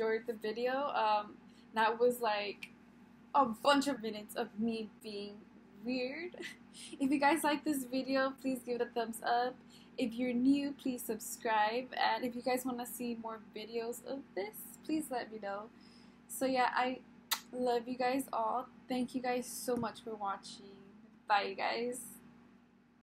enjoyed the video. Um, that was like a bunch of minutes of me being weird. If you guys like this video, please give it a thumbs up. If you're new, please subscribe. And if you guys want to see more videos of this, please let me know. So yeah, I love you guys all. Thank you guys so much for watching. Bye, you guys.